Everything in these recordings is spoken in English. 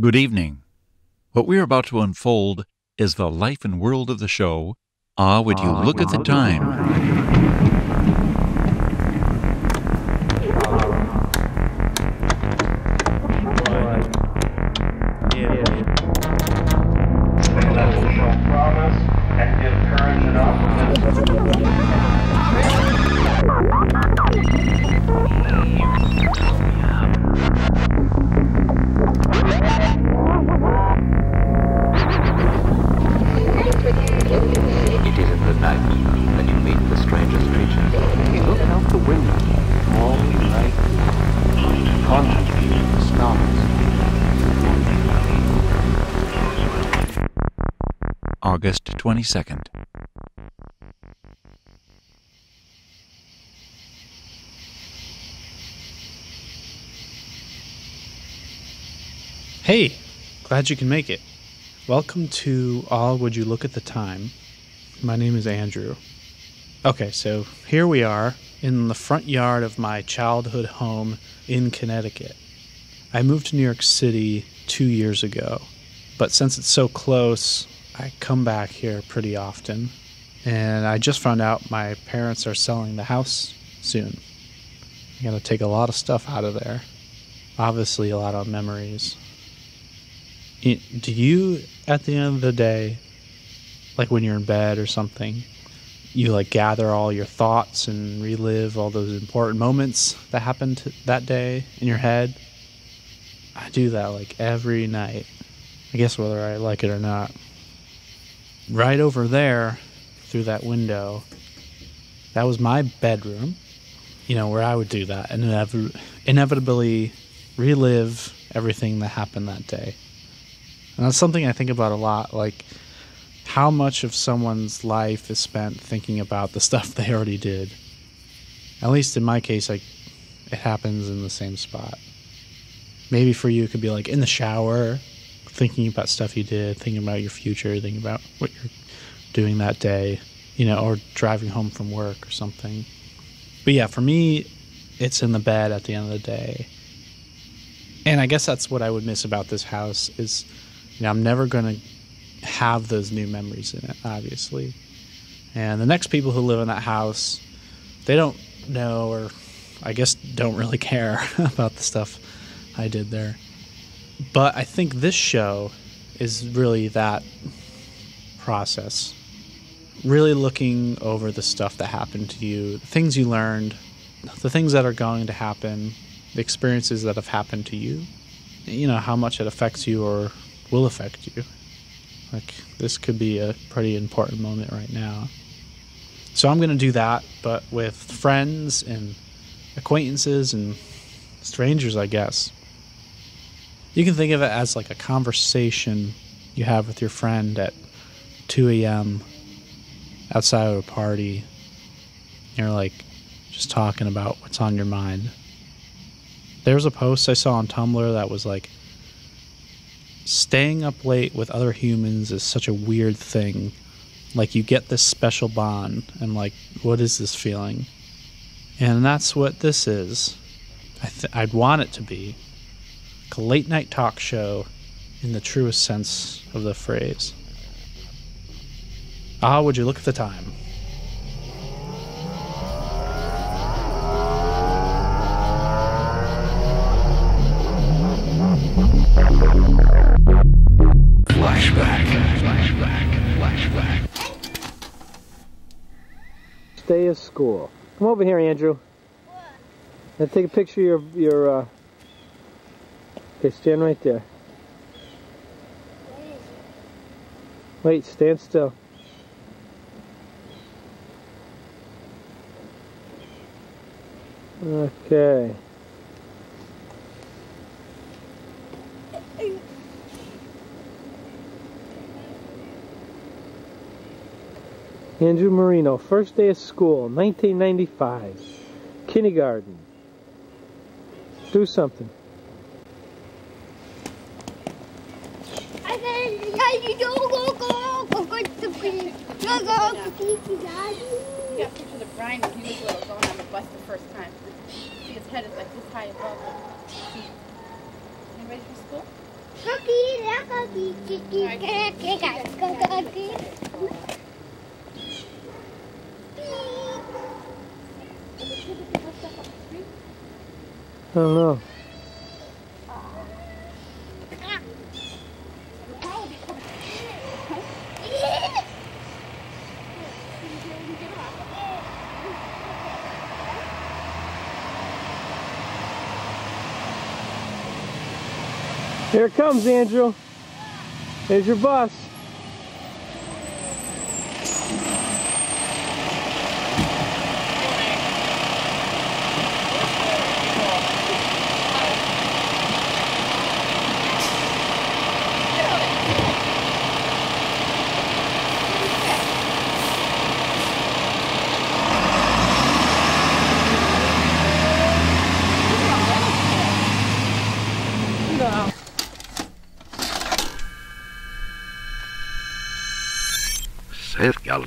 Good evening. What we are about to unfold is the life and world of the show. Ah, would you look at the time? 22nd. Hey, glad you can make it. Welcome to Aw Would You Look at the Time. My name is Andru. Okay, so here we are in the front yard of my childhood home in Connecticut. I moved to New York City two years ago, but since it's so close, I come back here pretty often. And I just found out my parents are selling the house soon. I'm going to take a lot of stuff out of there. Obviously, a lot of memories. Do you at the end of the day like when you're in bed or something you like gather all your thoughts and relive all those important moments that happened that day in your head i do that like every night i guess whether i like it or not right over there through that window that was my bedroom you know where i would do that and inev- inevitably relive everything that happened that day and that's something I think about a lot. Like, how much of someone's life is spent thinking about the stuff they already did? At least in my case, like, it happens in the same spot. Maybe for you, it could be like in the shower, thinking about stuff you did, thinking about your future, thinking about what you're doing that day, you know, or driving home from work or something. But yeah, for me, it's in the bed at the end of the day. And I guess that's what I would miss about this house is you know, I'm never going to have those new memories in it, obviously. And the next people who live in that house, they don't know, or I guess don't really care about the stuff I did there. But I think this show is really that process. Really looking over the stuff that happened to you, the things you learned, the things that are going to happen, the experiences that have happened to you. You know, how much it affects you or will affect you. Like, this could be a pretty important moment right now. So, I'm going to do that, but with friends and acquaintances and strangers, I guess. You can think of it as like a conversation you have with your friend at 2 a.m. outside of a party. You're like just talking about what's on your mind. There was a post I saw on Tumblr that was like, staying up late with other humans is such a weird thing. Like you get this special bond, and like, what is this feeling? And that's what this is. I I'd want it to be like a late night talk show in the truest sense of the phrase. Ah, would you look at the time? Flashback. Flashback. Flashback. day of school. Come over here, Andru. And take a picture of your your. Uh... Okay, stand right there. Wait, stand still. Okay. Andru Marino, first day of school, 1995. Kindergarten. Do something. I said, yeah, you don't go, go, go, go, to be, go, go, to be, daddy. got pictures of Brian when he was little going on the bus the first time. See, his head is like this high above him. See, you ready for school? I don't know. Comes, Andru. Here's your bus.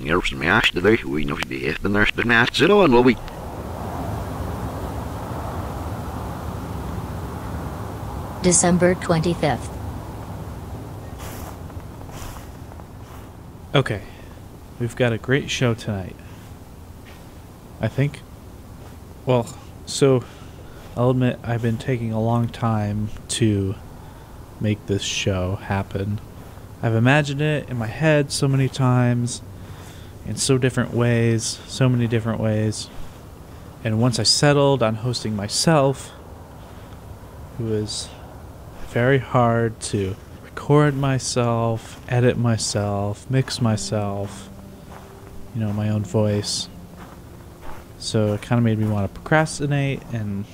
Seth gal nervs me as de dag wie nog die heeft de nurse de naast zit on will we December 25th. Okay, we've got a great show tonight. I think. Well, so I'll admit I've been taking a long time to make this show happen. I've imagined it in my head so many times, in so different ways, so many different ways. And once I settled on hosting myself, it was very hard to record myself, edit myself, mix myself, you know, my own voice. So it kind of made me want to procrastinate and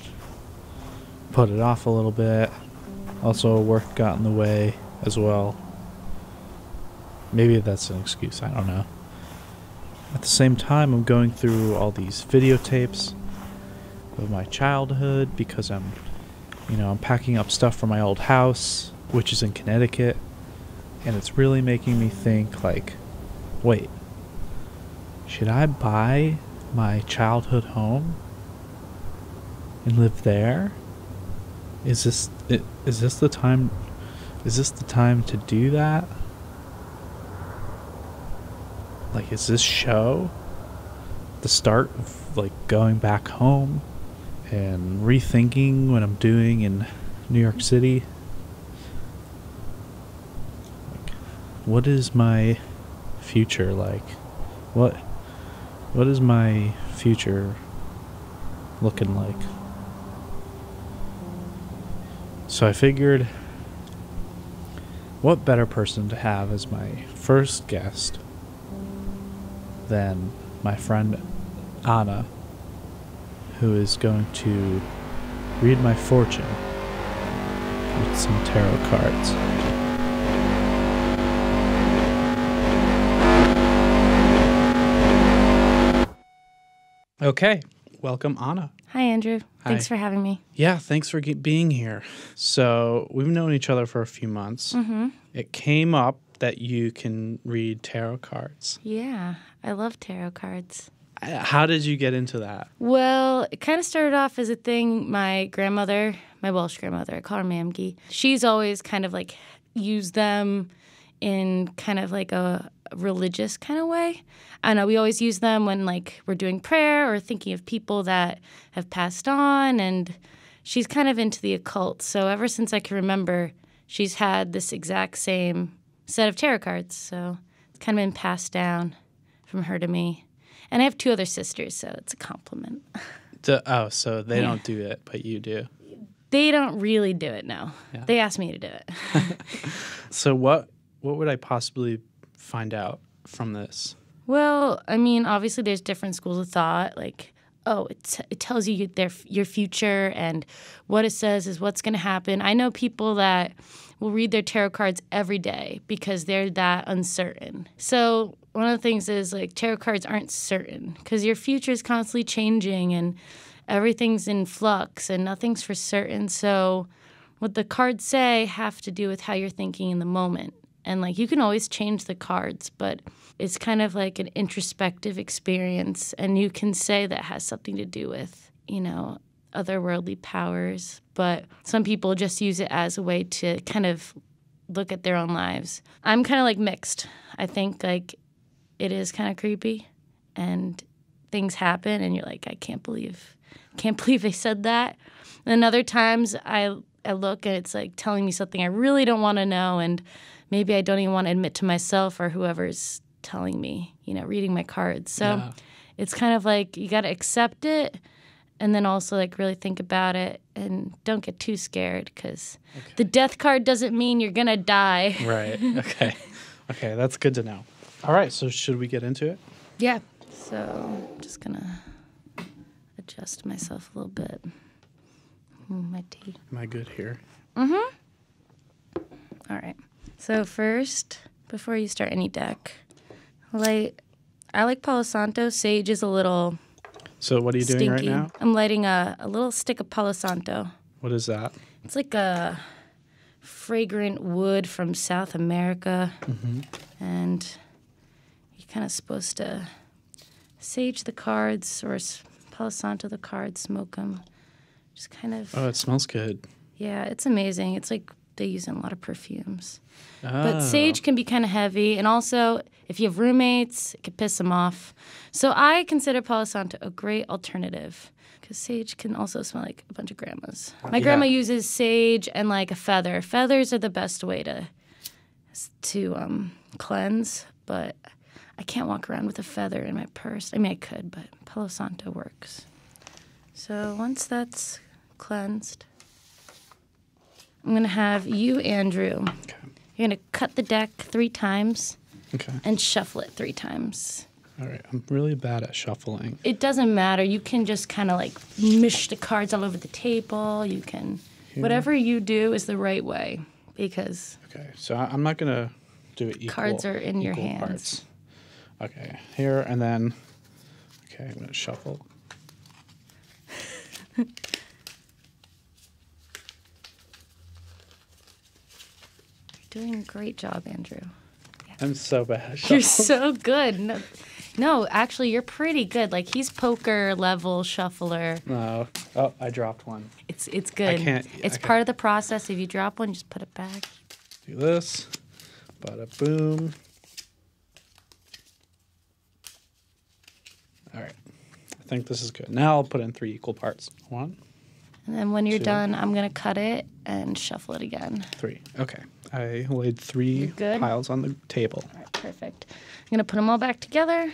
put it off a little bit. Also, work got in the way as well. Maybe that's an excuse, I don't know. At the same time, I'm going through all these videotapes of my childhood because I'm, you know, I'm packing up stuff from my old house, which is in Connecticut, and it's really making me think like, wait, should I buy my childhood home and live there? Is this is this the time is this the time to do that? Like is this show the start of like going back home and rethinking what I'm doing in New York City? Like what is my future like? What what is my future looking like? So I figured what better person to have as my first guest than my friend Anna, who is going to read my fortune with some tarot cards. Okay, welcome Anna. Hi, Andru. Thanks for having me. Yeah, thanks for ge- being here. So, we've known each other for a few months. Mm-hmm. It came up that you can read tarot cards. Yeah, I love tarot cards. Uh, How did you get into that? Well, it kind of started off as a thing. My grandmother, my Welsh grandmother, I call her Mamgie. She's always kind of like used them in kind of like a religious kind of way. I know we always use them when like we're doing prayer or thinking of people that have passed on and she's kind of into the occult. So ever since I can remember, she's had this exact same set of tarot cards. So it's kind of been passed down from her to me. And I have two other sisters, so it's a compliment. Oh, so they Yeah. don't do it, but you do. They don't really do it now. Yeah. They asked me to do it. So what what would I possibly find out from this? well, I mean, obviously, there's different schools of thought. Like, oh, it, it tells you their your future, and what it says is what's going to happen. I know people that will read their tarot cards every day because they're that uncertain. So one of the things is like tarot cards aren't certain because your future is constantly changing and everything's in flux and nothing's for certain. So what the cards say have to do with how you're thinking in the moment. And like you can always change the cards, but it's kind of like an introspective experience and you can say that has something to do with, you know, otherworldly powers, but some people just use it as a way to kind of look at their own lives. I'm kind of like mixed. I think like it is kind of creepy and things happen and you're like I can't believe can't believe they said that. And other times I I look and it's like telling me something I really don't want to know and maybe I don't even want to admit to myself or whoever's telling me, you know, reading my cards. So Yeah. it's kind of like you got to accept it and then also like really think about it and don't get too scared cuz the death card doesn't mean you're going to die. Right. Okay. okay, that's good to know. All right, so should we get into it? Yeah. So, I'm just going to adjust myself a little bit. My tea. Am I good here? mm-hmm All right. So first, before you start any deck, light. I like Palo Santo. Sage is a little So what are you doing stinky. right now? I'm lighting a, a little stick of Palo Santo. What is that? It's like a fragrant wood from South America, Mm-hmm. and you're kind of supposed to sage the cards or Palo Santo the cards, smoke them. Just kind of. Oh, it smells good. Yeah, it's amazing. It's like they use in a lot of perfumes. Oh. But sage can be kind of heavy, and also if you have roommates, it could piss them off. So I consider Palo Santo a great alternative because sage can also smell like a bunch of grandmas. My Yeah. grandma uses sage and like a feather. Feathers are the best way to to um, cleanse, but I can't walk around with a feather in my purse. I mean, I could, but Palo Santo works. So once that's cleansed, I'm going to have you, Andru. You're going to cut the deck three times Okay. and shuffle it three times. All right. I'm really bad at shuffling. It doesn't matter. You can just kind of like mish the cards all over the table. You can, Here. whatever you do is the right way because Okay. So I'm not gonna do it equal. Cards are in your hands. Parts. Okay. Here and then. Okay. I'm gonna shuffle. you're doing a great job, Andru. I'm so bad. You're so good. No, no, actually, you're pretty good. Like he's poker level shuffler. No. Oh, I dropped one. It's it's good. I can't- It's I part of the process. If you drop one, just put it back. Do this. Bada boom. All right. I think this is good. Now I'll put in three equal parts. One, And then when you're Two. done, I'm gonna cut it and shuffle it again. three. Okay. I laid 3 good? piles on the table. All right, perfect. I'm gonna put them all back together.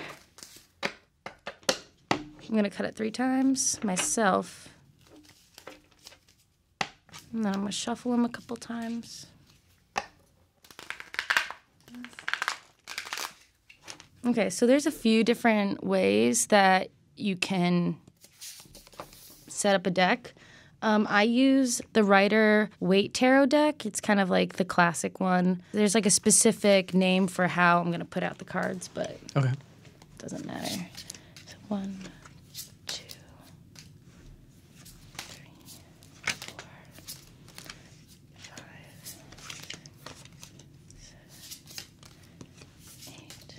I'm gonna cut it three times myself. And then I'm gonna shuffle them a couple times. Okay, so there's a few different ways that you can set up a deck. Um, I use the Rider Waite Tarot deck. It's kind of like the classic one. There's like a specific name for how I'm going to put out the cards, but Okay. doesn't matter. So one, two, three, four, five, six, seven, eight,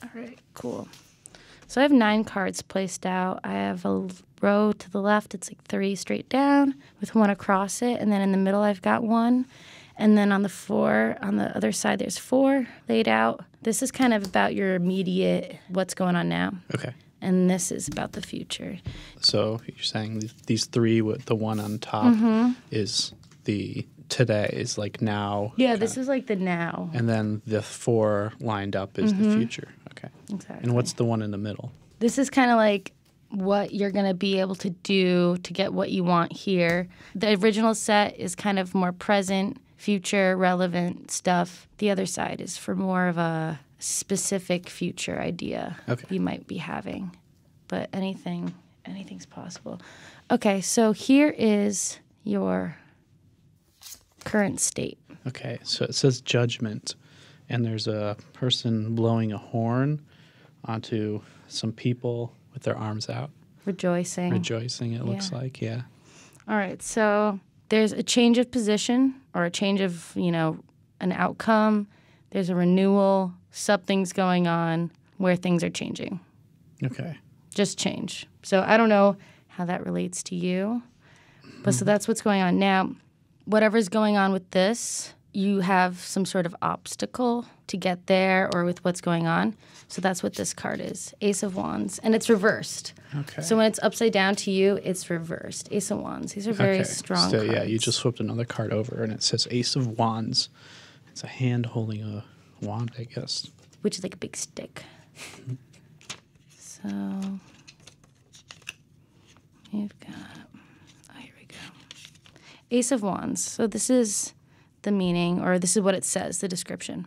nine. All right, cool. So I have nine cards placed out. I have a row to the left, it's like three straight down with one across it. And then in the middle, I've got one. And then on the four, on the other side, there's four laid out. This is kind of about your immediate, what's going on now. Okay. And this is about the future. So you're saying these three with the one on top Mhm. is the today is like now. Yeah, this is like the now. And then the four lined up is the Mhm. future. Okay. Exactly. And what's the one in the middle? This is kind of like what you're going to be able to do to get what you want here. The original set is kind of more present, future, relevant stuff. The other side is for more of a specific future idea Okay. you might be having. But anything, anything's possible. Okay, so here is your current state. Okay. So it says judgment, and there's a person blowing a horn onto some people with their arms out, Rejoicing. rejoicing. It looks like yeah. All right, so there's a change of position or a change of, you know, an outcome, there's a renewal, something's going on where things are changing. Okay. Just change. So I don't know how that relates to you, but so mm-hmm. that's what's going on. Now, whatever's going on with this, you have some sort of obstacle to get there or with what's going on. So that's what this card is Ace of Wands. And it's reversed. Okay. So when it's upside down to you, it's reversed. Ace of Wands. These are very okay. strong. So yeah, you just flipped another card over, and it says Ace of Wands. It's a hand holding a wand, I guess. which is like a big stick. So you've got, oh, here we go. Ace of Wands. So this is the meaning, or this is what it says, the description.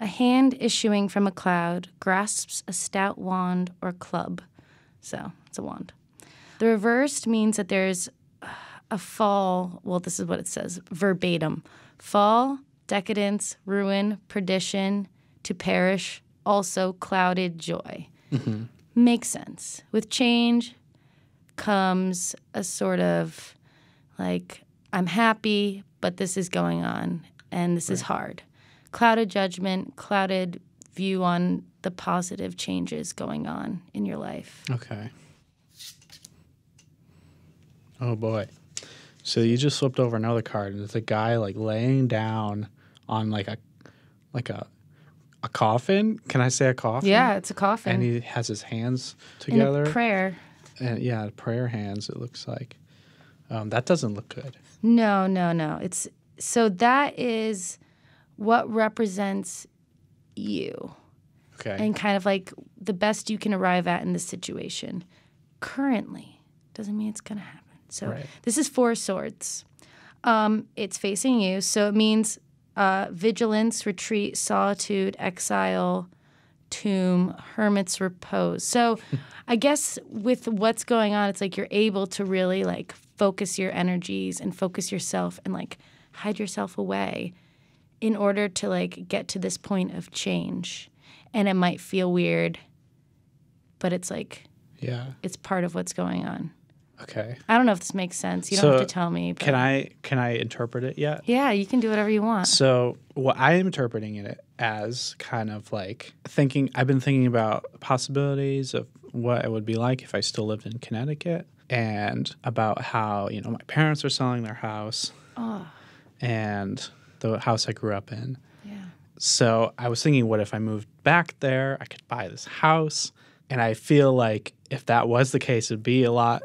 A hand issuing from a cloud grasps a stout wand or club. So it's a wand. The reversed means that there's a fall. Well, this is what it says verbatim fall, decadence, ruin, perdition, to perish, also clouded joy. Mm-hmm. Makes sense. With change comes a sort of like, I'm happy, but this is going on and this is hard. Clouded judgment, clouded view on the positive changes going on in your life. Okay. Oh boy. So you just flipped over another card, and it's a guy like laying down on like a like a a coffin. Can I say a coffin? Yeah, it's a coffin. And he has his hands together. prayer. and yeah, prayer hands. It looks like. Um, that doesn't look good. No, no, no. It's so that is what represents you Okay. and kind of like the best you can arrive at in this situation. Currently doesn't mean it's going to happen. So Right. this is four swords. Um, it's facing you, so it means uh, vigilance, retreat, solitude, exile, tomb, hermit's repose. So I guess with what's going on, it's like you're able to really like focus your energies and focus yourself and like hide yourself away in order to like get to this point of change. And it might feel weird, but it's like yeah. it's part of what's going on. Okay. I don't know if this makes sense. You don't have to tell me. But Can I can I interpret it yet? Yeah, you can do whatever you want. So what I am interpreting it as kind of like thinking I've been thinking about possibilities of what it would be like if I still lived in Connecticut and about how, you know, my parents are selling their house Oh, and the house I grew up in. yeah. So I was thinking what if I moved back there, I could buy this house. And I feel like if that was the case, it'd be a lot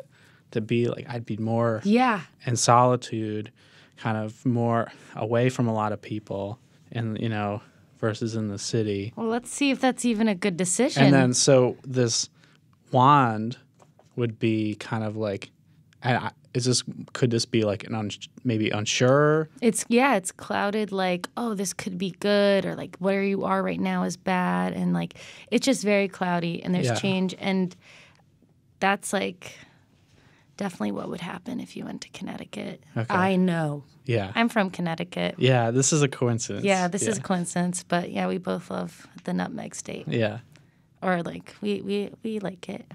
to be like I'd be more Yeah. in solitude, kind of more away from a lot of people, and you know, versus in the city. Well, let's see if that's even a good decision. And then so this wand would be kind of like, and I, is this could this be like an un, maybe unsure? It's yeah, it's clouded like, oh, this could be good or like where you are right now is bad and like it's just very cloudy and there's Yeah. change and that's like definitely what would happen if you went to Connecticut. Okay. I know. Yeah, I'm from Connecticut. yeah. This is a coincidence. Yeah, this is a coincidence, but yeah, we both love the nutmeg state. yeah. Or like we we we like it.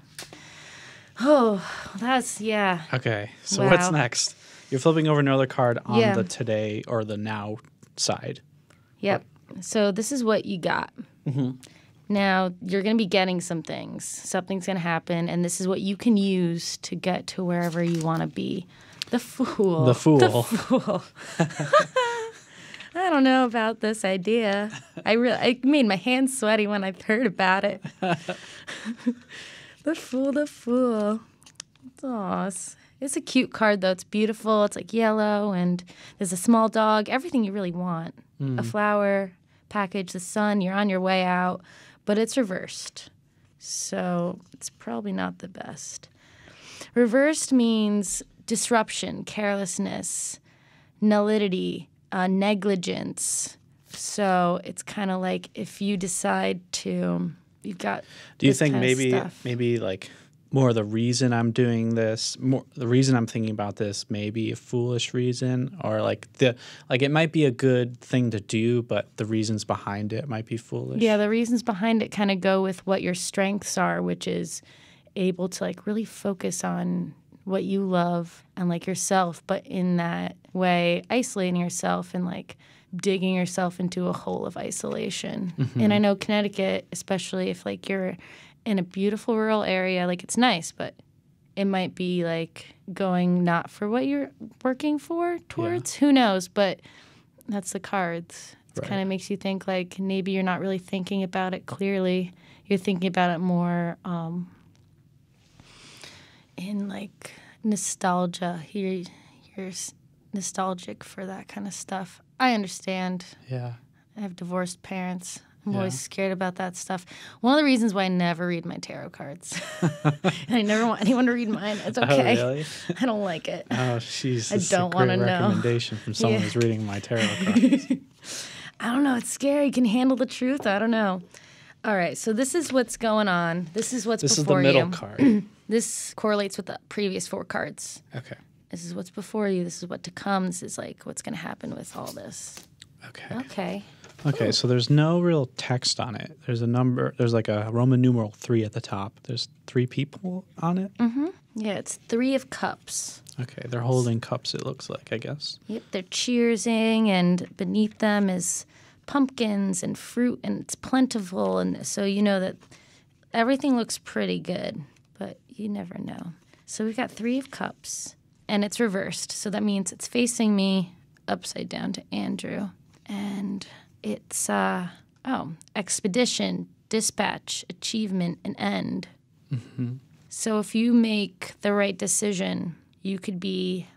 Oh, that's yeah. Okay, so what's next? You're flipping over another card on Yeah. the today or the now side. Yep. So this is what you got. Mm-hmm. Now you're going to be getting some things. Something's going to happen, and this is what you can use to get to wherever you want to be. The fool. The fool. The fool. I don't know about this idea. I really, I made my hands sweaty when I heard about it. the fool, the fool. Aw, it's, it's a cute card though. It's beautiful. It's like yellow, and there's a small dog. Everything you really want. A flower package, the sun. You're on your way out, but it's reversed, so it's probably not the best. Reversed means disruption, carelessness, nullity, uh, negligence. So it's kind of like if you decide to, you've got. Do you think maybe maybe like more the reason I'm doing this, more the reason I'm thinking about this, maybe a foolish reason, or like the like it might be a good thing to do, but the reasons behind it might be foolish. Yeah, the reasons behind it kind of go with what your strengths are, which is able to like really focus on what you love and like yourself, but in that way, isolating yourself and like digging yourself into a hole of isolation. And I know Connecticut, especially if like you're in a beautiful rural area, like it's nice, but it might be like going not for what you're working for towards. Who knows? But that's the cards. It Right. kind of makes you think like maybe you're not really thinking about it clearly. You're thinking about it more um, in like nostalgia. You're you're nostalgic for that kind of stuff. I understand. Yeah. I have divorced parents. I'm Yeah. always scared about that stuff. One of the reasons why I never read my tarot cards, and I never want anyone to read mine. It's oh, okay. Oh, really? I don't like it. Oh, she's. I don't want wanna know. Recommendation from someone Yeah. who's reading my tarot cards. I don't know. It's scary. You Can handle the truth? I don't know. All right. So this is what's going on. This is what's this is the before middle you. card. This correlates with the previous four cards. Okay. This is what's before you. This is what to come. This is like what's going to happen with all this. Okay. Okay. Okay, so there's no real text on it. There's a number. There's like a Roman numeral three at the top. There's three people on it. Mm-hmm. Yeah, it's three of cups. Okay, they're holding cups. It looks like, I guess. Yep, they're cheersing, and beneath them is pumpkins and fruit, and it's plentiful. And so you know that everything looks pretty good, but you never know. So we've got three of cups, and it's reversed. So that means it's facing me upside down to Andru. And it's, uh, oh, expedition, dispatch, achievement, and end. So if you make the right decision, you could be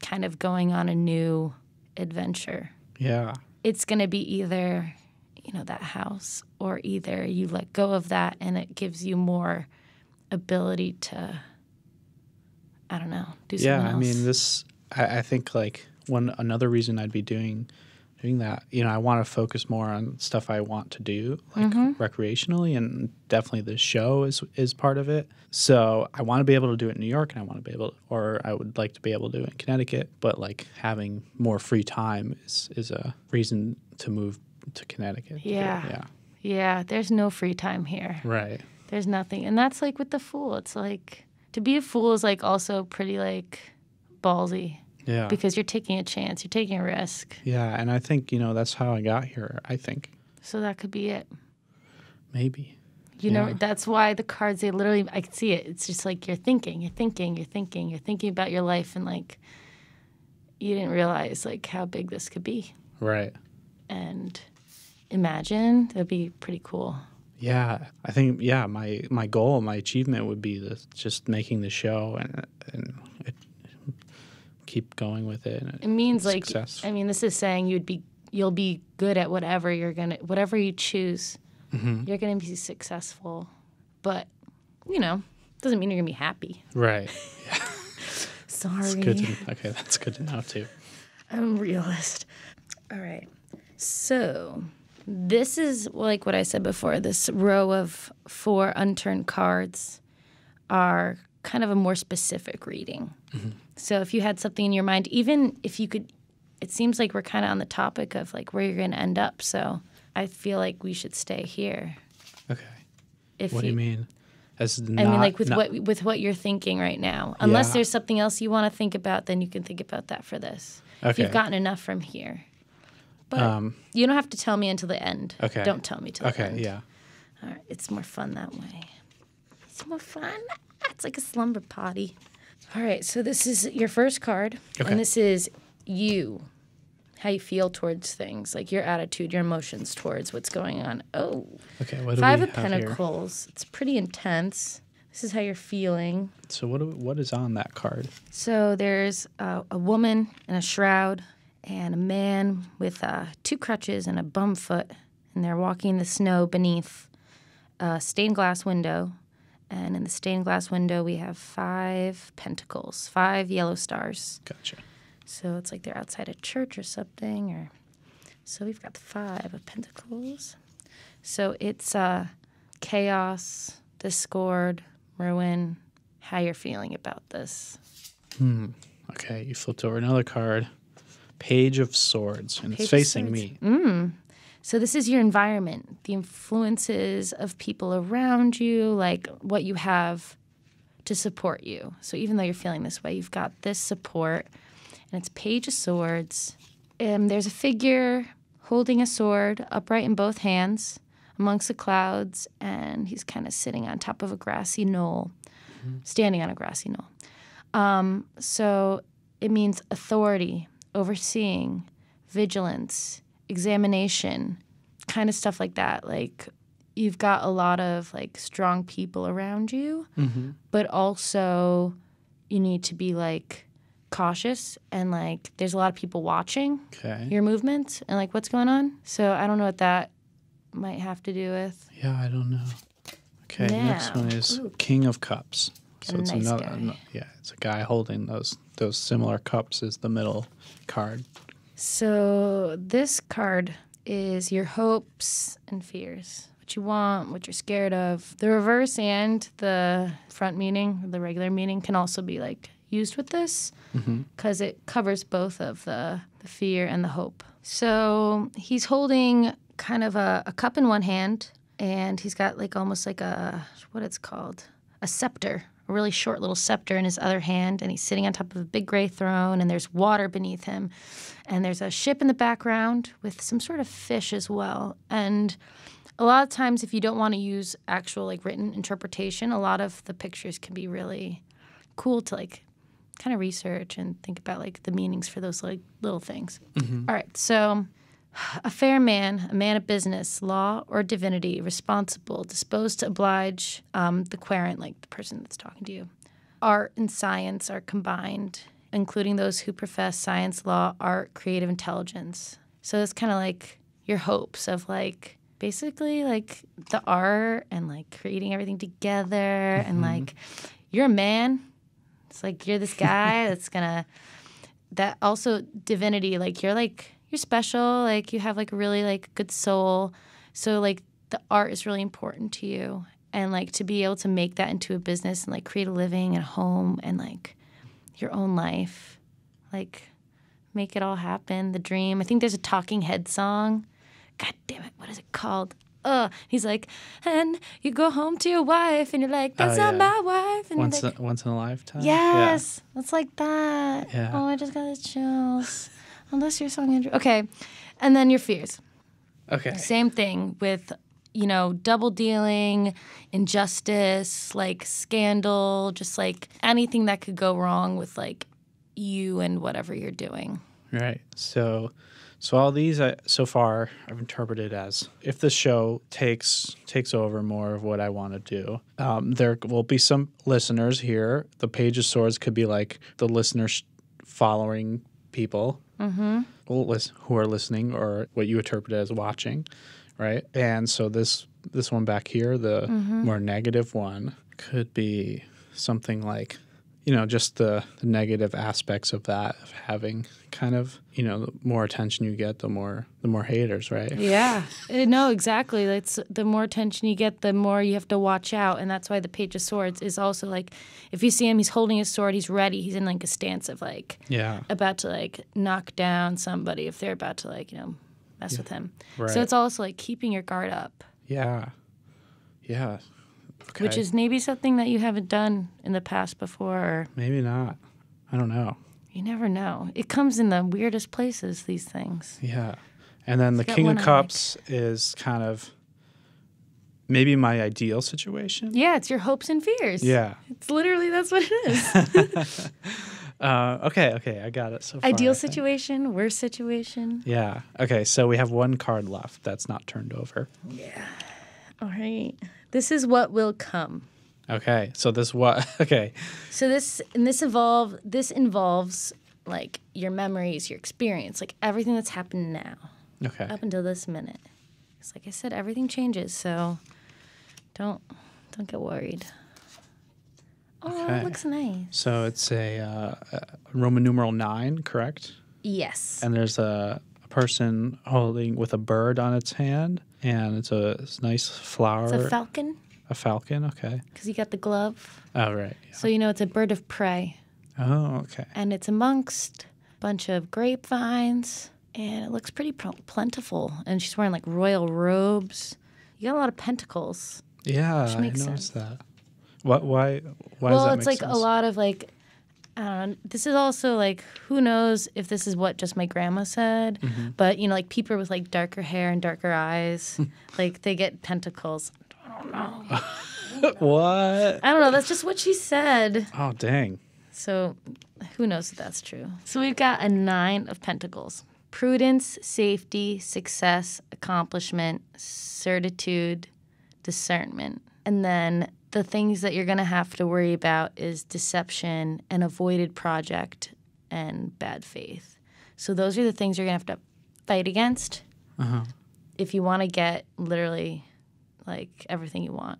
kind of going on a new adventure. Yeah. It's going to be either, you know, that house or either you let go of that and it gives you more ability to I don't know, do something Yeah, else. I mean, this. I, I think like one another reason I'd be doing doing that. You know, I want to focus more on stuff I want to do, like Mm-hmm. recreationally, and definitely the show is is part of it. So I want to be able to do it in New York, and I want to be able, to, or I would like to be able to do it in Connecticut. But like having more free time is is a reason to move to Connecticut. Yeah. Yeah. yeah, there's no free time here. Right. There's nothing. And that's like with the fool. It's like to be a fool is like also pretty like ballsy Yeah. because you're taking a chance, you're taking a risk. yeah, and I think you know that's how I got here. I think So that could be it. maybe. You know, that's why the cards, they literally, I can see it. It's just like you're thinking, you're thinking, you're thinking, you're thinking about your life, and like you didn't realize like how big this could be. Right. And imagine that'd be pretty cool. Yeah, I think yeah, my my goal, my achievement would be the, just making the show and and it, keep going with it. It means like, success. I mean, this is saying you'd be, you'll be good at whatever you're gonna, whatever you choose, Mm-hmm. you're gonna be successful. But, you know, doesn't mean you're gonna be happy. right. Sorry. Good to, okay, that's good to know too. I'm a realist. All right. So this is like what I said before. This row of four unturned cards are kind of a more specific reading. Mm-hmm. So if you had something in your mind, even if you could, it seems like we're kind of on the topic of like where you're going to end up. So I feel like we should stay here. Okay. If What do you mean? As not, I mean, like with what with what you're thinking right now. Unless Yeah. there's something else you want to think about, then you can think about that for this. If you've gotten enough from here, but Um, you don't have to tell me until the end. Okay. Don't tell me till the end. Okay, yeah. All right. It's more fun that way. It's more fun. It's like a slumber party. All right. So this is your first card, Okay. and this is you. How you feel towards things, like your attitude, your emotions towards what's going on. Oh, Okay, what do Five we of have here? Pentacles. It's pretty intense. This is how you're feeling. So what do, what is on that card? So there's a, a woman in a shroud and a man with uh, two crutches and a bum foot, and they're walking in the snow beneath a stained glass window. And in the stained glass window, we have five pentacles, five yellow stars. Gotcha. So it's like they're outside a church or something. Or so we've got the five of pentacles. So it's uh, chaos, discord, ruin. How you're feeling about this? Hmm. Okay, you flipped over another card. Page of Swords, and Page it's facing me. Mm. So this is your environment, the influences of people around you, like what you have to support you. So even though you're feeling this way, you've got this support, and it's Page of Swords. And there's a figure holding a sword upright in both hands amongst the clouds, and he's kind of sitting on top of a grassy knoll, mm-hmm. standing on a grassy knoll. Um, so it means authority, overseeing, vigilance, examination, kind of stuff like that. Like you've got a lot of like strong people around you, mm-hmm. but also you need to be like cautious and like there's a lot of people watching Okay. your movements and like what's going on. So I don't know what that might have to do with. Yeah, I don't know. Okay, next one is Ooh. King of Cups. So A it's nice another, guy. ano- yeah, it's a guy holding those those similar cups is the middle card. So this card is your hopes and fears. What you want, what you're scared of. The reverse and the front meaning, the regular meaning can also be like used with this mm-hmm. because it covers both of the, the fear and the hope. So he's holding kind of a, a cup in one hand and he's got like almost like a what it's called a scepter a really short little scepter in his other hand and he's sitting on top of a big gray throne and there's water beneath him and there's a ship in the background with some sort of fish as well. And a lot of times if you don't want to use actual like written interpretation a lot of the pictures can be really cool to like kind of research and think about like the meanings for those like little things. Mm-hmm. All right so a fair man, a man of business, law or divinity, responsible, disposed to oblige um, the querent, like the person that's talking to you. Art and science are combined, including those who profess science, law, art, creative intelligence. So it's kind of like your hopes of like basically like the art and like creating everything together and like you're a man. It's like you're this guy that's gonna that also divinity like you're like you're special like you have like really like good soul. So like the art is really important to you. And like to be able to make that into a business and like create a living and a home and like your own life like make it all happen the dream. I think there's a talking head song. God damn it what is it called? Uh he's like and you go home to your wife and you're like that's Oh, not my wife. And Once like, in, once in a lifetime. Yes, it's like that. Yeah. Oh, I just got the chills. Unless you're song Andru. Okay, and then your fears. Okay. Same thing with you know double dealing, injustice, like scandal, just like anything that could go wrong with like you and whatever you're doing. Right. So, so all these I, so far I've interpreted as if the show takes takes over more of what I want to do. Um, there will be some listeners here. The Page of Swords could be like the listeners following Mm-hmm. people lis- who are listening or what you interpret as watching, right? And so this this one back here, the mm-hmm. more negative one, could be something like, you know, just the, the negative aspects of that of having kind of, you know, the more attention you get, the more the more haters, right? Yeah, Uh, no, exactly. That's the more attention you get, the more you have to watch out, and that's why the Page of Swords is also like, if you see him, he's holding his sword, he's ready, he's in like a stance of like Yeah. about to like knock down somebody if they're about to like you know mess with him. Right. So it's also like keeping your guard up, Yeah. Yeah. Okay. which is maybe something that you haven't done in the past before. Or maybe not. I don't know. you never know. It comes in the weirdest places. These things. Yeah. And then the King of I like. Cups is kind of maybe my ideal situation. Yeah, it's your hopes and fears. Yeah. it's literally that's what it is. Uh, okay, okay, I got it so far. Ideal situation, worst situation. Yeah. Okay, so we have one card left that's not turned over. Yeah. All right, this is what will come. Okay, so this what? Okay, So this and this evolve. This involves like your memories, your experience, like everything that's happened now. okay, up until this minute. Because, like I said, everything changes, so don't don't get worried. Oh, Okay. it looks nice. so it's a, uh, a Roman numeral nine, correct? Yes. And there's a, a person holding with a bird on its hand, and it's a it's nice flower. It's a falcon A falcon. Okay. because you got the glove, Oh right. so you know it's a bird of prey, Oh okay. and it's amongst a bunch of grapevines, and it looks pretty pl- plentiful. And she's wearing like royal robes. You got a lot of pentacles. Yeah, I makes noticed sense. that. What? Why? Why well, does that it's like sense? a lot of like I. This is also like, who knows if this is what just my grandma said, Mm-hmm. but you know, like people with like darker hair and darker eyes, like they get pentacles. I don't know. What? I don't know. That's just what she said. Oh, dang. So who knows if that's true? So we've got a nine of pentacles prudence, safety, success, accomplishment, certitude, discernment. And then the things that you're going to have to worry about is deception, and avoided project, and bad faith. So those are the things you're going to have to fight against uh-huh. if you want to get literally like everything you want.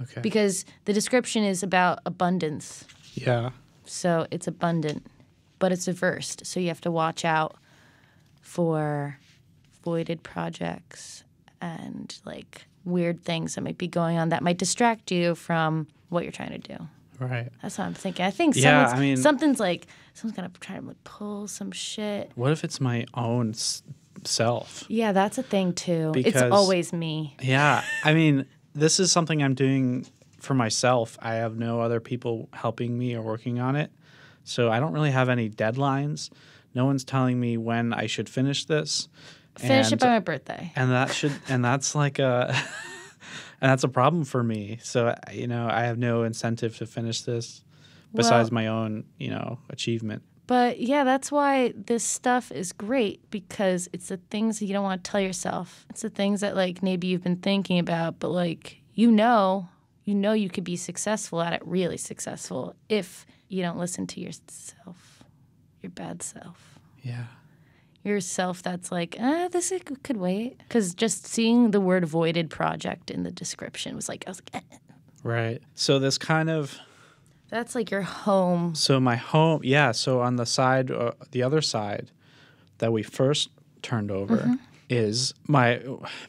Okay. Because the description is about abundance. yeah. So it's abundant, but it's averse. So you have to watch out for voided projects and like weird things that might be going on that might distract you from what you're trying to do. Right. That's what I'm thinking. I think Yeah, I mean- something's like someone's gonna try to like pull some shit. What if it's my own s- self? Yeah, that's a thing too. it's always me. Yeah. I mean, this is something I'm doing for myself. I have no other people helping me or working on it. So I don't really have any deadlines. No one's telling me when I should finish this. Finish and, it by my birthday. and that should and that's like a and that's a problem for me. So you know, I have no incentive to finish this besides Well- my own, you know, achievement. But yeah, that's why this stuff is great because it's the things that you don't want to tell yourself. It's the things that like maybe you've been thinking about, but like you know, you know you could be successful at it, really successful if you don't listen to yourself, your bad self. Yeah. Your self that's like, eh, this is- could wait. Because just seeing the word voided project in the description was like, I was like, eh. Right. So this kind of that's like your home. So my home, yeah. So on the side, uh, the other side that we first turned over Mm-hmm. is my.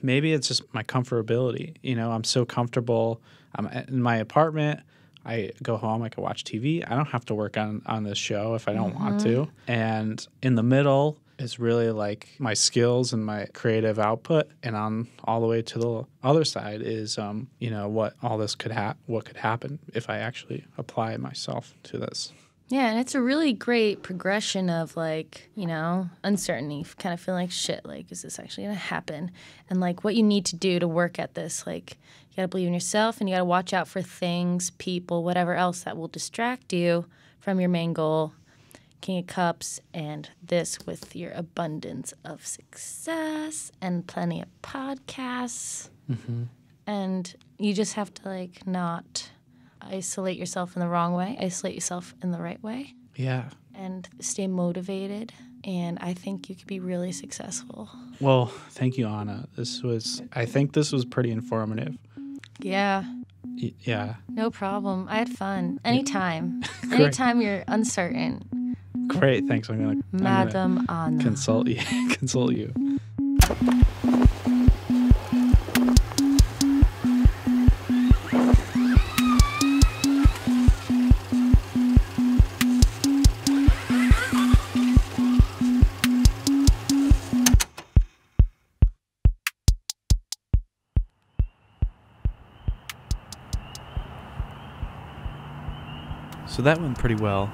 Maybe it's just my comfortability. You know, I'm so comfortable. I'm in my apartment. I go home. I can watch TV. I don't have to work on on this show if I don't want to. Mm-hmm. And in the middle is really like my skills and my creative output. And on all the way to the other side is, um, you know, what all this could hap what could happen if I actually apply myself to this. Yeah, and it's a really great progression of like, you know, uncertainty, kind of feeling like shit, like, is this actually gonna happen? And like what you need to do to work at this. Like, you gotta believe in yourself and you gotta watch out for things, people, whatever else that will distract you from your main goal. King of Cups and this with your abundance of success and plenty of podcasts. Mm-hmm. And you just have to like not isolate yourself in the wrong way, isolate yourself in the right way, Yeah. and stay motivated. And I think you could be really successful. Well, thank you, Anna. This was, I think this was pretty informative. Yeah, Y- yeah. no problem. I had fun. Anytime. Anytime you're uncertain. Great. Thanks. I'm going mm-hmm. to Madam Anna. consult you. consult you. So that went pretty well,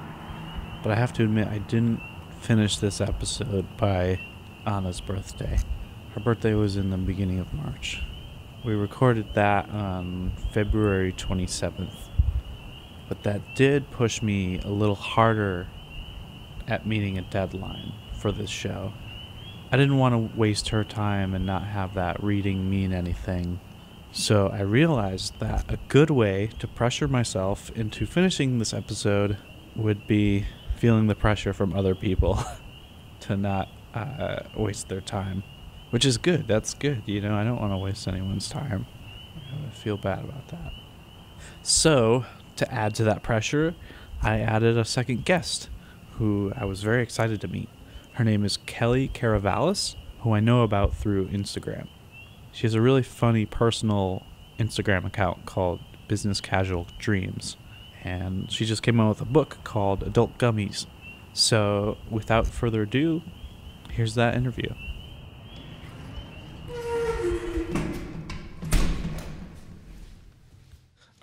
but I have to admit I didn't finish this episode by Anna's birthday. Her birthday was in the beginning of March. We recorded that on February 27th, but that did push me a little harder at meeting a deadline for this show. I didn't want to waste her time and not have that reading mean anything. So I realized that a good way to pressure myself into finishing this episode would be feeling the pressure from other people to not uh, waste their time, which is good. That's good. You know, I don't want to waste anyone's time. I feel bad about that. So, to add to that pressure, I added a second guest who I was very excited to meet. Her name is Kelly Karivalis, who I know about through Instagram. She has a really funny personal Instagram account called Business Casual Dreams. And she just came out with a book called Adult Gummies. So, without further ado, here's that interview.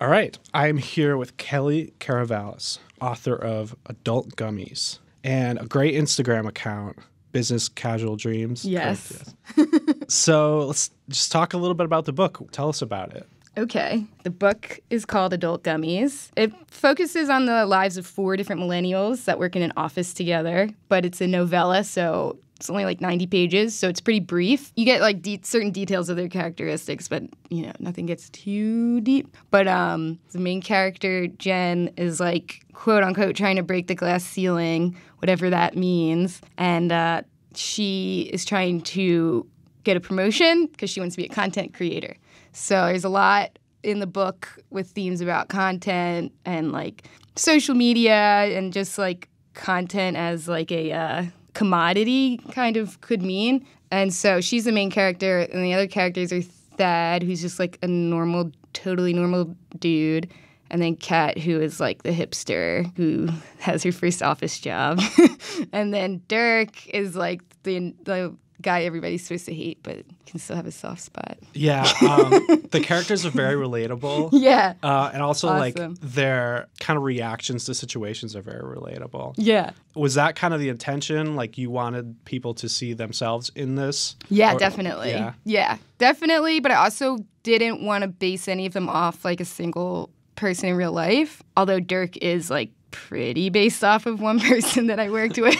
All right, I'm here with Kelly Karivalis. author of Adult Gummies and a great Instagram account, Business Casual Dreams. Yes. So let's just talk a little bit about the book. Tell us about it. Okay. The book is called Adult Gummies. It focuses on the lives of four different millennials that work in an office together, but it's a novella, so it's only like 90 pages, so it's pretty brief. You get like de- certain details of their characteristics, but you know, nothing gets too deep. But um the main character Jen is like quote unquote trying to break the glass ceiling, whatever that means, and uh she is trying to get a promotion because she wants to be a content creator. So there's a lot in the book with themes about content and like social media and just like content as like a uh, commodity kind of could mean. And so she's the main character, and the other characters are Thad, who's just like a normal, totally normal dude. And then Kat, who is like the hipster who has her first office job. and then Dirk is like the, the guy everybody's supposed to hate, but can still have a soft spot. Yeah, um, the characters are very relatable. Yeah. Uh, and also, like, their kind of reactions to situations are very relatable. Yeah. Was that kind of the intention? Like, you wanted people to see themselves in this? Yeah, Or- definitely. Yeah. Yeah, definitely. But I also didn't want to base any of them off like a single person in real life. Although Dirk is like pretty based off of one person that I worked with.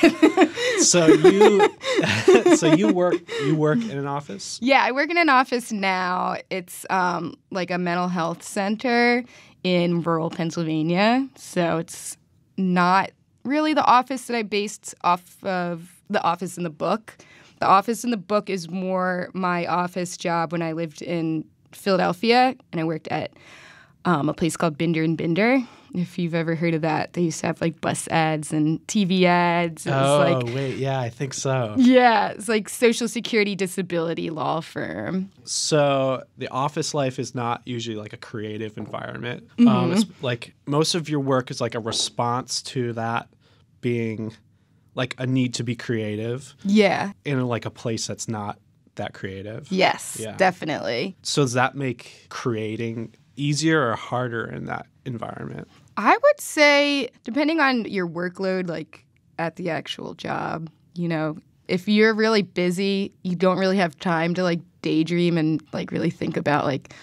So you, so you work, you work in an office. yeah, I work in an office now. It's um, like a mental health center in rural Pennsylvania. So it's not really the office that I based off of the office in the book. The office in the book is more my office job when I lived in Philadelphia and I worked at um, a place called Binder and Binder. If you've ever heard of that, they used to have like bus ads and TV ads. It was Oh like wait, yeah, I think so. yeah, it's like social security disability law firm. So the office life is not usually like a creative environment. Mm-hmm. Um, it's like most of your work is like a response to that being like a need to be creative Yeah. in like a place that's not that creative. Yes, Yeah. definitely. So does that make creating easier or harder in that environment? I would say, depending on your workload, like at the actual job, you know, if you're really busy, you don't really have time to like daydream and like really think about like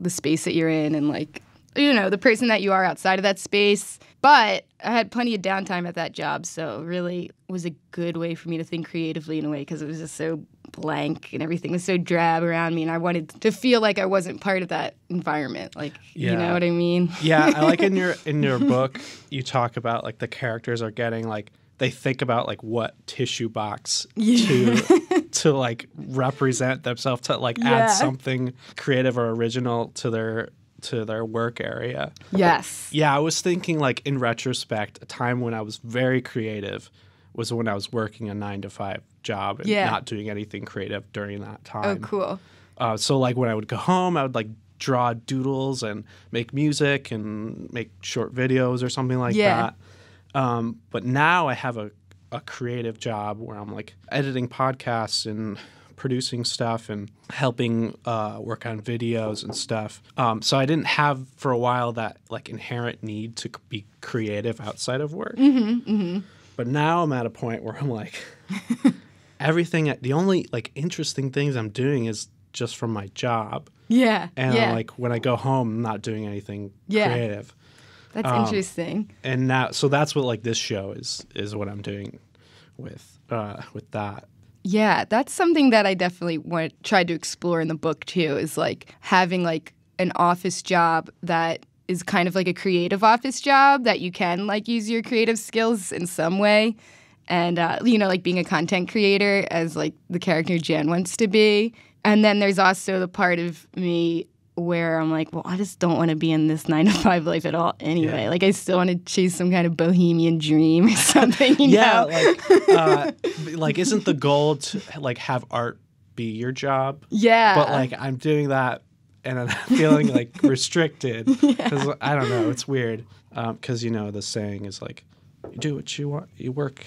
the space that you're in and like, you know, the person that you are outside of that space. But I had plenty of downtime at that job. So it really was a good way for me to think creatively in a way because it was just so blank and everything was so drab around me. And I wanted to feel like I wasn't part of that environment. Like, you know what I mean? Yeah, I like in your in your book you talk about like the characters are getting like they think about like what tissue box to to like represent themselves to like Yeah. add something creative or original to their to their work area. Yes. Yeah, I was thinking like in retrospect, a time when I was very creative was when I was working a 9 to 5 job and Yeah. not doing anything creative during that time. Oh, cool. Uh, so like when I would go home, I would like draw doodles and make music and make short videos or something like Yeah. that. Um, but now I have a, a creative job where I'm like editing podcasts and producing stuff and helping uh, work on videos and stuff. Um, so I didn't have for a while that like inherent need to be creative outside of work. Mm-hmm. But now I'm at a point where I'm like, everything. The only like interesting things I'm doing is just from my job, Yeah. and yeah. like when I go home, I'm not doing anything Yeah. creative. That's um, interesting. And now, so that's what like this show is is what I'm doing with uh, with that. Yeah, that's something that I definitely tried to explore in the book too. Is like having like an office job that is kind of like a creative office job that you can like use your creative skills in some way, and uh, you know like being a content creator as like the character jan wants to be. And then there's also the part of me where I'm like, well, I just don't want to be in this nine to five life at all anyway. Yeah. Like I still want to chase some kind of bohemian dream or something. You yeah, know? like uh, like isn't the goal to like have art be your job? yeah. But like I'm doing that and I'm feeling like restricted because I don't know. It's weird because you know the saying is like you do what you want, you work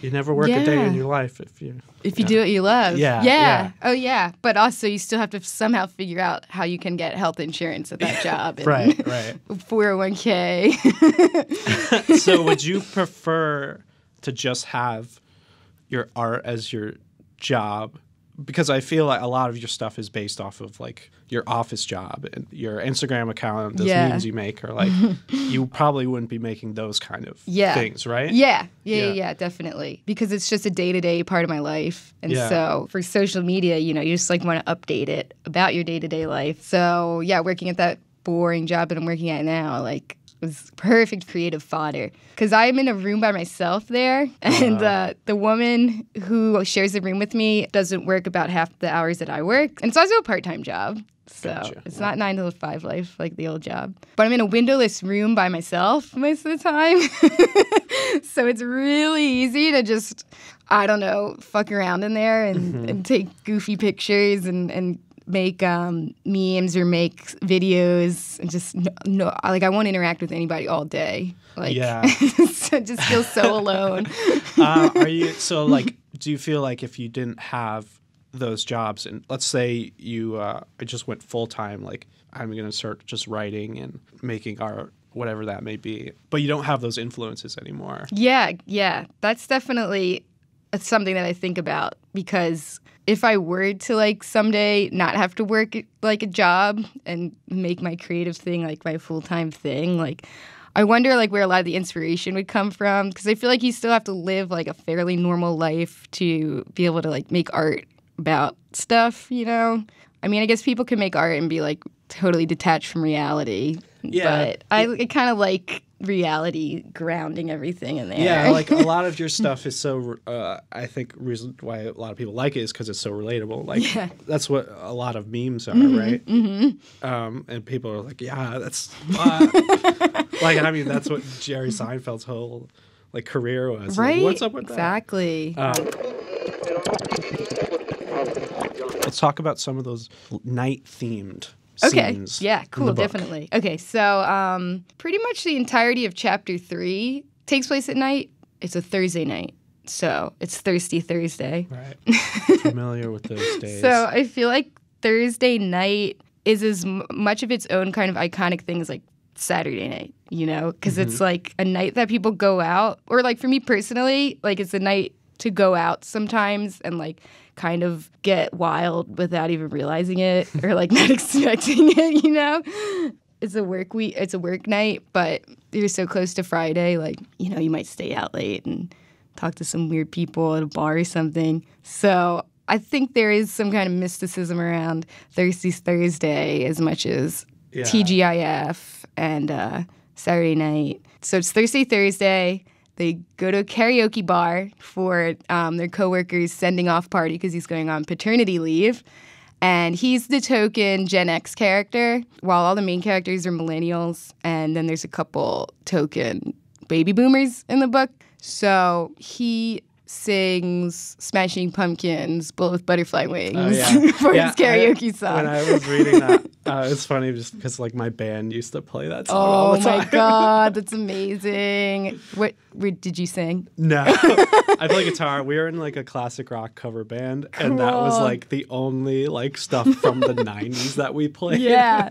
You never work a day in your life if you If you do what you love. Yeah, yeah. yeah. Oh, yeah. But also, you still have to somehow figure out how you can get health insurance at that job. Right, right. 401k. so would you prefer to just have your art as your job because i feel like a lot of your stuff is based off of like your office job and your instagram account those Yeah. memes you make are like you probably wouldn't be making those kind of yeah. things right Yeah. Yeah, yeah, Yeah. yeah, definitely. Because it's just a day to day part of my life. And Yeah. so for social media, you know, you just like want to update it about your day to day life. So yeah, working at that boring job that I'm working at now, like, was perfect creative fodder. Because I'm in a room by myself there, and uh, the woman who shares the room with me doesn't work about half the hours that I work. And it's also a part time job. So Gotcha. it's not nine to five life like the old job. But I'm in a windowless room by myself most of the time. so it's really easy to just, I don't know, fuck around in there and, and take goofy pictures and, and make um, memes or make videos and just no, no, like I won't interact with anybody all day. Like, Yeah. so just feel so alone. uh, are you so like do you feel like if you didn't have those jobs and let's say you uh, just went full time like i'm going to start just writing and making art whatever that may be but you don't have those influences anymore Yeah, yeah. That's definitely something that I think about because if I were to like someday not have to work like a job and make my creative thing like my full-time thing, like I wonder like where a lot of the inspiration would come from because I feel like you still have to live like a fairly normal life to be able to like make art about stuff, you know? I mean, I guess people can make art and be like totally detached from reality. Yeah. But I, I kind of like reality grounding everything in there. yeah like a lot of your stuff is so uh, i think reason why a lot of people like it is because it's so relatable like Yeah. that's what a lot of memes are Mhm, right mhm. um, and people are like yeah that's uh, like i mean that's what jerry seinfeld's whole like career was Like, Right? what's up with that exactly. Um, let's talk about some of those night themed Okay. Yeah, cool, definitely. Okay, so um, pretty much the entirety of chapter three takes place at night. It's a Thursday night. So it's Thirsty Thursday. Right. Familiar with those days. So I feel like Thursday night is as m- much of its own kind of iconic thing as like Saturday night, you know? Because it's Mhm. like a night that people go out, or like for me personally, like it's a night to go out sometimes and like kind of get wild without even realizing it or like not expecting it, you know? It's a work week, it's a work night, but you're so close to Friday, like, you know, you might stay out late and talk to some weird people at a bar or something. So I think there is some kind of mysticism around Thirsty Thursday as much as Yeah. TGIF and uh, Saturday night. So it's Thursday, Thursday. They go to a karaoke bar for um, their coworker's sending off party because he's going on paternity leave. And he's the token Gen X character, while all the main characters are millennials. And then there's a couple token baby boomers in the book. So he sings Smashing Pumpkins, Bullet with Butterfly Wings Oh, yeah. for Yeah, his karaoke I- song. When I was reading that, uh, it's funny just because like my band used to play that song all Oh the time. my god, that's amazing! What where, did you sing? No, I play guitar. We were in like a classic rock cover band, and that was like the only like stuff from the '90s that we played. Yeah.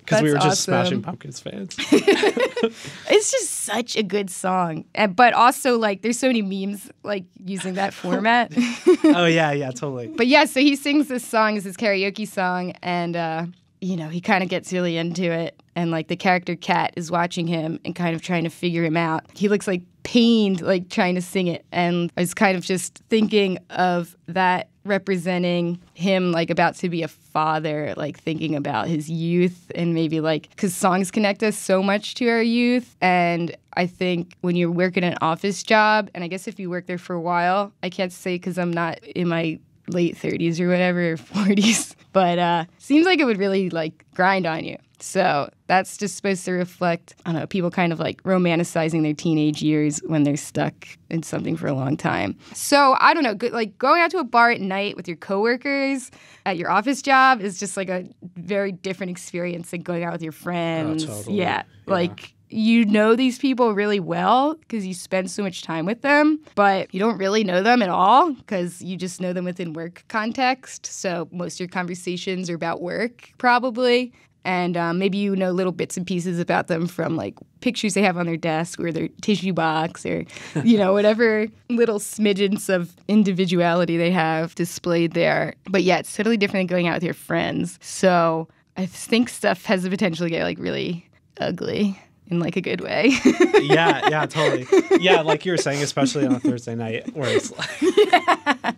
Because we were just Smashing. Pumpkins fans. It's just such a good song, and, but also like there's so many memes like using that format. oh yeah, yeah, totally. But yeah, so he sings this song as his karaoke song, and uh, you know he kind of gets really into it, and like the character Cat is watching him and kind of trying to figure him out. He looks like pained, like trying to sing it, and I was kind of just thinking of that representing him like about to be a father like thinking about his youth and maybe like because songs connect us so much to our youth. And i think when you're working an office job and i guess if you work there for a while i can't say because i'm not in my late 30s or whatever or 40s but uh seems like it would really like grind on you so that's just supposed to reflect i don't know people kind of like romanticizing their teenage years when they're stuck in something for a long time so i don't know go- like going out to a bar at night with your coworkers at your office job is just like a very different experience than going out with your friends totally. yeah Yeah. like you know these people really well because you spend so much time with them, but you don't really know them at all because you just know them within work context. So most of your conversations are about work, probably. And um, maybe you know little bits and pieces about them from like pictures they have on their desk or their tissue box or, you know, whatever little smidgens of individuality they have displayed there. But yeah, it's totally different than going out with your friends. So I think stuff has the potential to get like really ugly in like a good way. yeah, yeah, totally. Yeah, like you were saying, especially on a Thursday night where it's like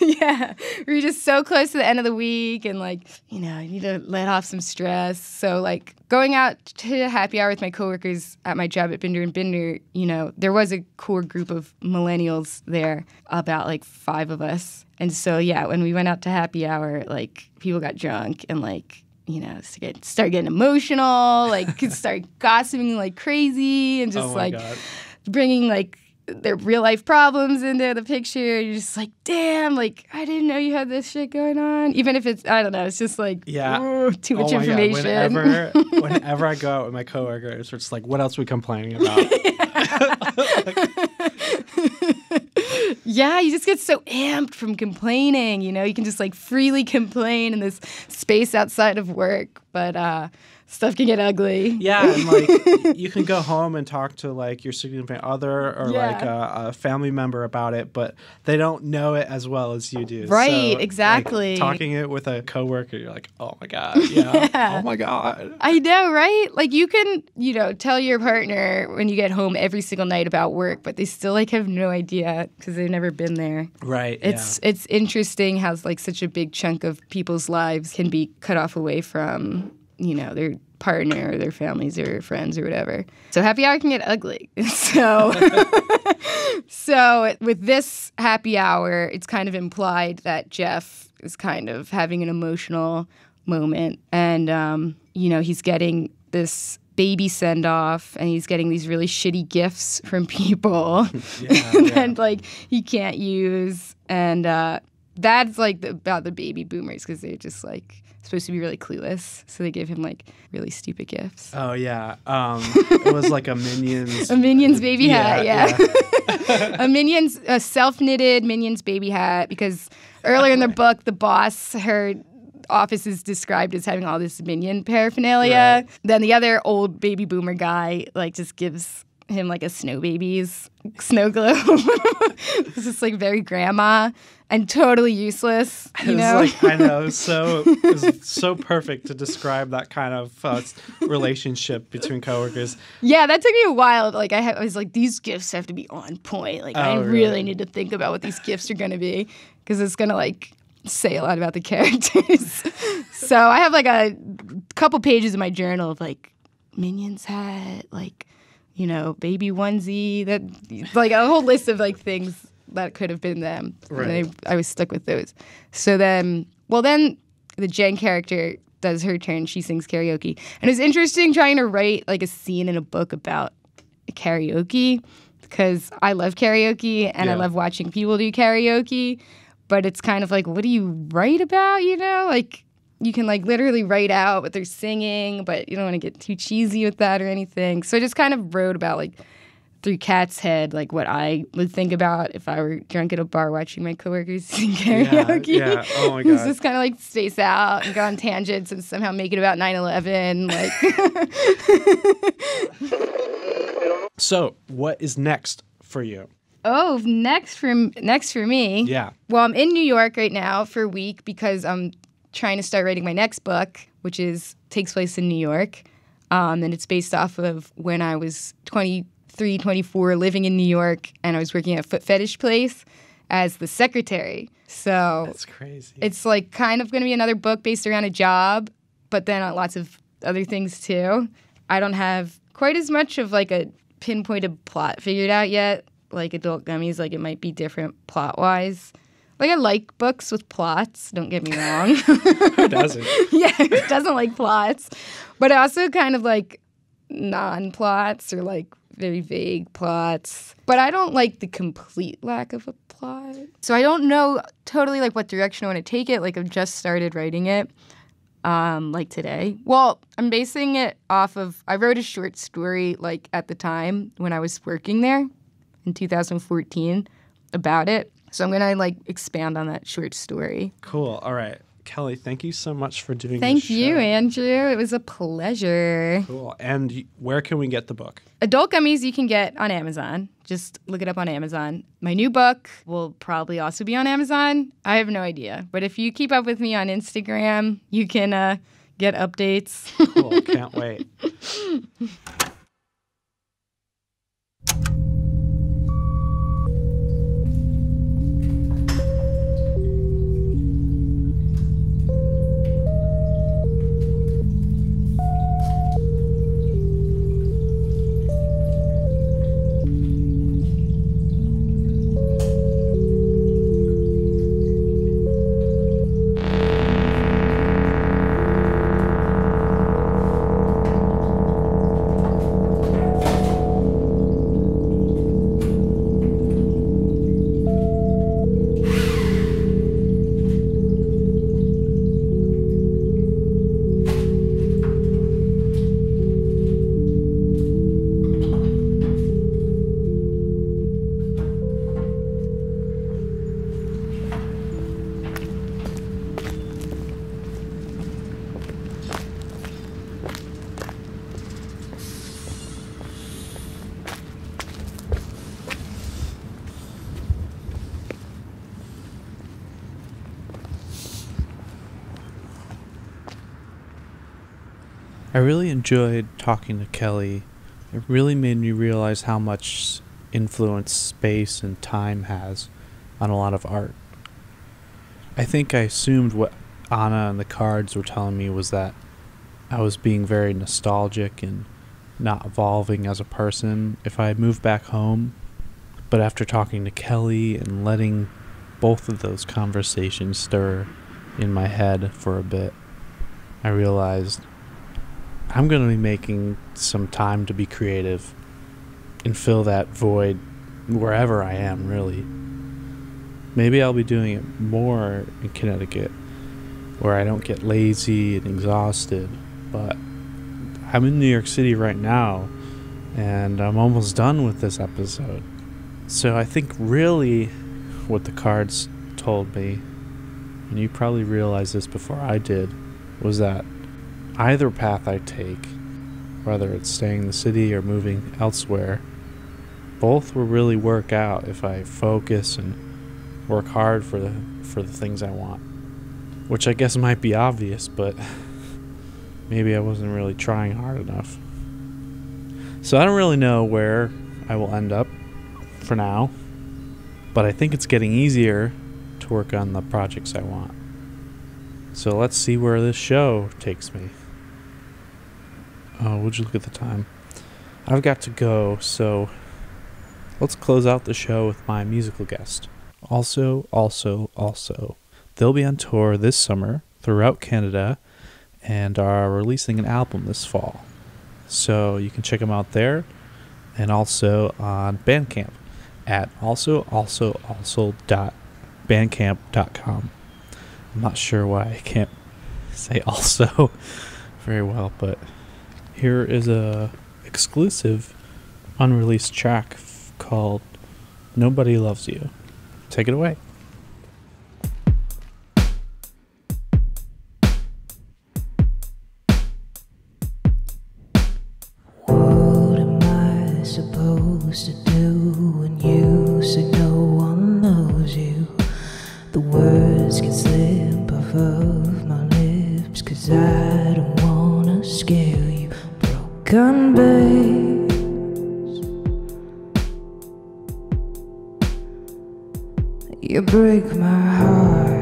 yeah. We're just so close to the end of the week and like, you know, I need to let off some stress. So like going out to happy hour with my coworkers at my job at Binder and Binder, you know, there was a core group of millennials there, about like five of us. And so yeah, when we went out to happy hour, like people got drunk and like you know, get, start getting emotional, like start gossiping like crazy, and just Oh like God. bringing like their real life problems into the picture. You're just like, damn, like I didn't know you had this shit going on. Even if it's, I don't know, it's just like, Yeah. ooh, too oh much Oh my God, information. Whenever, whenever I go out with my coworkers, it's like, what else are we complaining about? yeah, you just get so amped from complaining. You know, you can just like freely complain in this space outside of work, but uh, stuff can get ugly. Yeah, and like you can go home and talk to like your significant other or Yeah. like a, a family member about it, but they don't know it as well as you do. Right, like, exactly. talking it with a coworker, you're like, oh my god, yeah, Yeah. oh my god. I know, right? Like you can, you know, tell your partner when you get home every single night about work, but they still like have no idea because they've never been there. Right. It's it's interesting how like such a big chunk of people's lives can be cut off away from, you know, their partner or their families or friends or whatever. So happy hour can get ugly. So so with this happy hour, it's kind of implied that Jeff is kind of having an emotional moment and um, you know, he's getting this baby send off and he's getting these really shitty gifts from people that like he can't use and uh, that's like the, about the baby boomers because they're just like supposed to be really clueless. So they give him like really stupid gifts. Oh yeah. Um, it was like a minions. a minions baby Yeah, hat yeah, a minions a self-knitted minions baby hat because earlier in the book the boss her office is described as having all this minion paraphernalia. Then the other old baby boomer guy like just gives him like a snow baby's snow globe it's just like very grandma and totally useless you know like I know, so it's so perfect to describe that kind of uh, relationship between coworkers. Yeah, that took me a while. Like I, ha- I was like, these gifts have to be on point. Like I Oh, really really? need to think about what these gifts are going to be because it's going to like say a lot about the characters. so I have like a couple pages in my journal of like minions hat, like you know, baby onesie, that like a whole list of like things that could have been them. Right. And I, I was stuck with those. So then, well, then the Jen character does her turn. She sings karaoke, and it's interesting trying to write like a scene in a book about karaoke because I love karaoke and I love watching people do karaoke. But it's kind of like, what do you write about? You know, like you can like literally write out what they're singing, but you don't want to get too cheesy with that or anything. So I just kind of wrote about like through Cat's head, like what I would think about if I were drunk at a bar watching my coworkers sing karaoke. yeah. Oh my It's God. just kind of like space out and go on tangents and somehow make it about 9/11. Like, So, what is next for you? oh, next for next for me. Yeah. Well, I'm in New York right now for a week because I'm trying to start writing my next book, which is takes place in New York, um, and it's based off of when I was 23, 24, living in New York, and I was working at a foot fetish place as the secretary. So That's crazy. it's like kind of going to be another book based around a job, but then lots of other things too. I don't have quite as much of like a pinpointed plot figured out yet. Like adult gummies, like it might be different plot wise. Like I like books with plots. Don't get me wrong. Who doesn't? yeah, who doesn't like plots? But I also kind of like non plots or like very vague plots. But I don't like the complete lack of a plot. So I don't know totally like what direction I want to take it. Like I've just started writing it. um, like today. Well, I'm basing it off of, I wrote a short story like at the time when I was working there in 2014 about it. So I'm going to like expand on that short story. Cool. All right. Kelly, thank you so much for doing Thank you. Andru. It was a pleasure. Cool. And where can we get the book? Adult gummies you can get on Amazon. Just look it up on Amazon. My new book will probably also be on Amazon. I have no idea. But if you keep up with me on Instagram, you can uh, get updates. Cool. Can't wait. enjoyed talking to Kelly. It really made me realize how much influence space and time has on a lot of art. I think I assumed what Anna and the cards were telling me was that I was being very nostalgic and not evolving as a person if I moved back home. But after talking to Kelly and letting both of those conversations stir in my head for a bit, I realized I'm going to be making some time to be creative and fill that void wherever I am, really. Maybe I'll be doing it more in Connecticut where I don't get lazy and exhausted, but I'm in New York City right now and I'm almost done with this episode. So I think really what the cards told me, and you probably realized this before I did, was that either path I take, whether it's staying in the city or moving elsewhere, both will really work out if I focus and work hard for the for the things I want. Which I guess might be obvious, but maybe I wasn't really trying hard enough. So I don't really know where I will end up for now, but I think it's getting easier to work on the projects I want. So let's see where this show takes me. Oh, would you look at the time? I've got to go, so let's close out the show with my musical guest. Also, also, also, they'll be on tour this summer throughout Canada and are releasing an album this fall. So you can check them out there and also on Bandcamp at also also also dot bandcamp.com. I'm not sure why I can't say also very well, but here is a exclusive unreleased track called Nobody Loves You. Take it away. You break my heart.